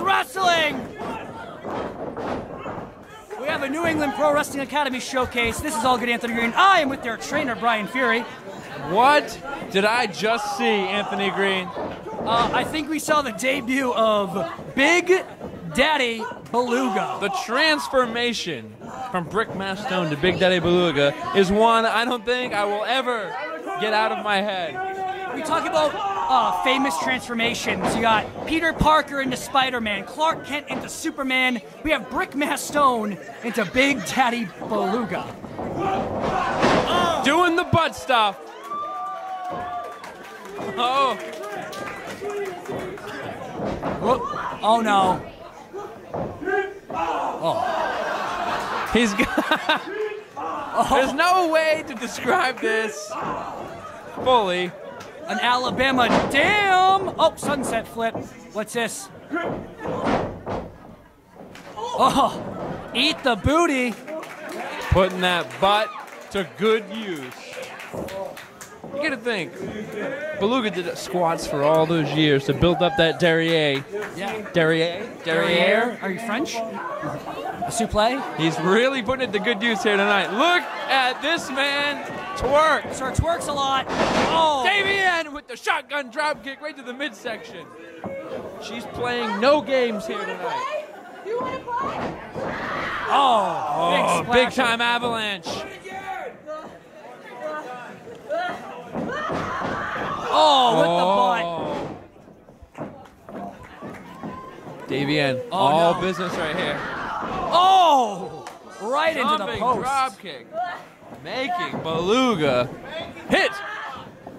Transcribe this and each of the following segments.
Wrestling! We have a New England Pro Wrestling Academy showcase. This is All Good Anthony Green. I am with their trainer, Brian Fury. What did I just see, Anthony Green? Uh, I think we saw the debut of Big Daddy Beluga. The transformation from Brick Mastone to Big Daddy Beluga is one I don't think I will ever get out of my head. We talk about uh, famous transformations. You got Peter Parker into Spider-Man, Clark Kent into Superman. We have Brick Mastone into Big Daddy Beluga. Doing the butt stuff. Oh, Whoop. Oh no. he's got. There's no way to describe this fully. An Alabama damn! Oh, sunset flip. What's this? Oh, eat the booty. Putting that butt to good use. You gotta think. Beluga did squats for all those years to build up that derriere. Yeah. Derriere? Derriere. Are you French? A souffle? He's really putting it to good use here tonight. Look at this man twerk. Sir twerks a lot. Oh. Davienne with the shotgun drop kick right to the midsection. She's playing no games here tonight. Do you want to play? Oh. Oh, big time avalanche. Oh, with the oh. butt. Oh. Davienne, Oh, all no. business right here. Oh. Right into the Jumping post. drop kick. Making Beluga hit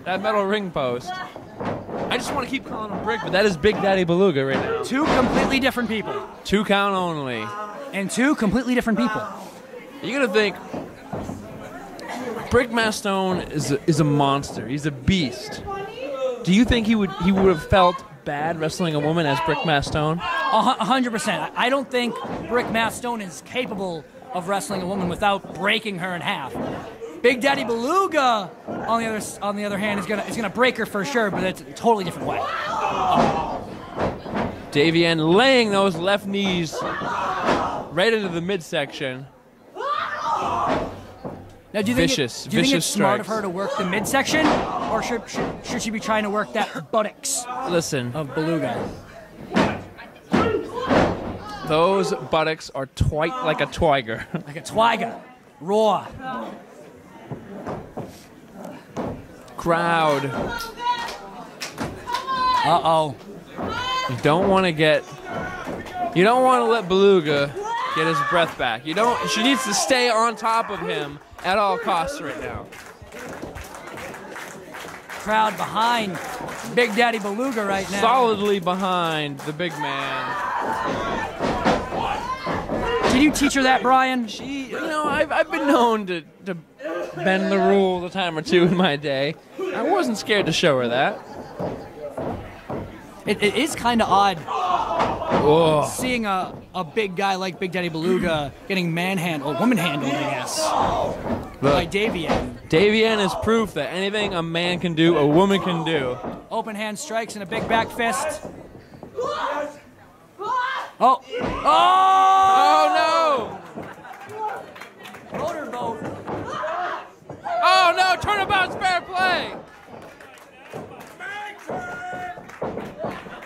that metal ring post. I just want to keep calling him Brick, but that is Big Daddy Beluga right now. Two completely different people. Two count only. And two completely different people. You're gonna think. Brick Mastone is a, is a monster. He's a beast. Do you think he would he would have felt bad wrestling a woman as Brick Mastone? A hundred percent. I don't think Brick Mastone is capable of wrestling a woman without breaking her in half. Big Daddy Beluga, on the other on the other hand, is gonna is gonna break her for sure, but it's a totally different way. Davienne laying those left knees right into the midsection. Now, do you think, it, do you think vicious it's smart of her to work the midsection, or should, should should she be trying to work that buttocks Listen, of Beluga? Those buttocks are twite like a twiger. Like a twiga, raw. Crowd. Uh oh. You don't want to get. You don't want to let Beluga get his breath back. You don't. She needs to stay on top of him at all costs right now. Crowd behind Big Daddy Beluga right now. Solidly behind the big man. Did you teach her that, Brian? She, you know, I've, I've been known to, to bend the rules a time or two in my day. I wasn't scared to show her that. It, it is kind of odd Whoa. seeing a, a big guy like Big Daddy Beluga getting manhandled, woman handled, I guess, by Look, Davienne. Davienne is proof that anything a man can do, a woman can do. Open hand strikes and a big back fist. Oh! Oh! Oh Motorboat. no! Oh no! Turnabout's fair play.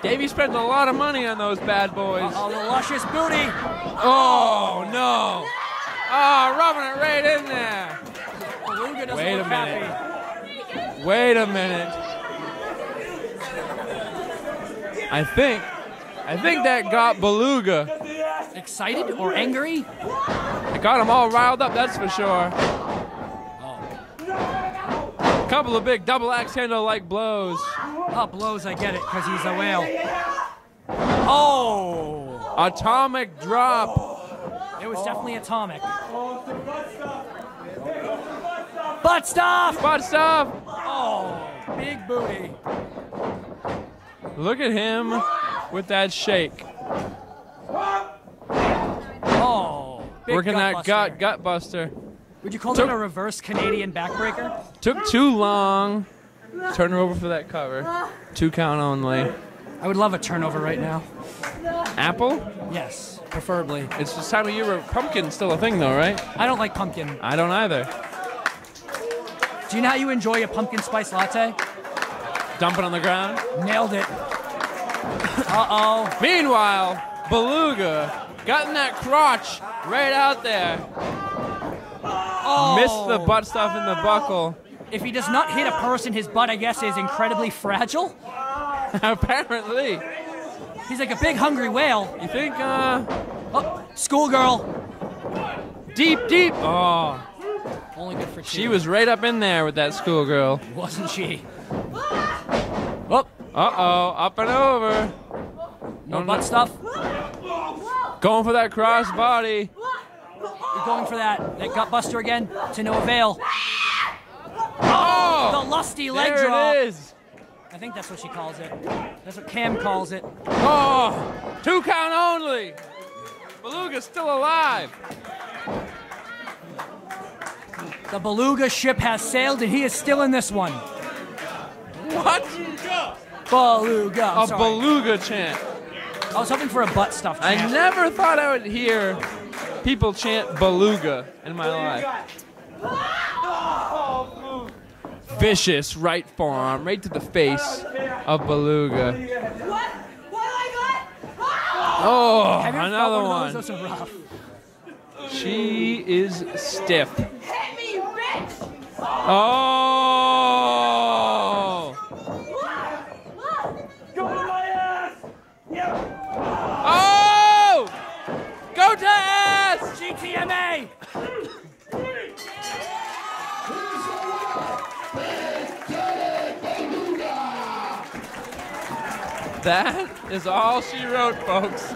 Davey spent a lot of money on those bad boys. Oh, the luscious booty. Oh no! Oh, rubbing it right in there. Beluga Wait a minute. happy. Wait a minute. I think, I think that got Beluga. Excited or angry? It got him all riled up, that's for sure. Couple of big double axe handle like blows. Up blows, I get it, because he's a whale. Oh! Atomic drop. It was definitely atomic. Butt stuff! Butt stuff. Oh, big booty. Look at him with that shake. Oh, big Working that buster. gut gut buster. Would you call Took- that a reverse Canadian backbreaker? Took too long. Turn her over for that cover. Two count only. I would love a turnover right now. Apple? Yes, preferably. It's this time of year where pumpkin's still a thing, though, right? I don't like pumpkin. I don't either. Do you know how you enjoy a pumpkin spice latte? Dump it on the ground. Nailed it. Uh oh. Meanwhile, Beluga got in that crotch right out there. Oh. Missed the butt stuff in the buckle. If he does not hit a person, his butt, I guess, is incredibly fragile. Apparently. He's like a big hungry whale. You think, uh, Oh, schoolgirl. deep, deep? Oh, Only good for two. she was right up in there with that schoolgirl. wasn't she? Oh, Uh oh, up and over. no butt no. stuff. Going for that cross body. You're going for that that gut buster again to no avail. Oh! The lusty leg there drop. it is. I think that's what she calls it. That's what Cam calls it. Oh, two count only. Beluga's still alive. The beluga ship has sailed, and he is still in this one. What? Beluga. I'm A sorry. beluga chant. I was hoping for a butt stuff. I never thought I would hear people chant beluga in my life. Vicious right forearm, right to the face of beluga. What? What I got? Oh, Have another one. one. those? Those rough. She is stiff. Hit me, bitch! Oh! Taz! GTMA. That is all she wrote, folks.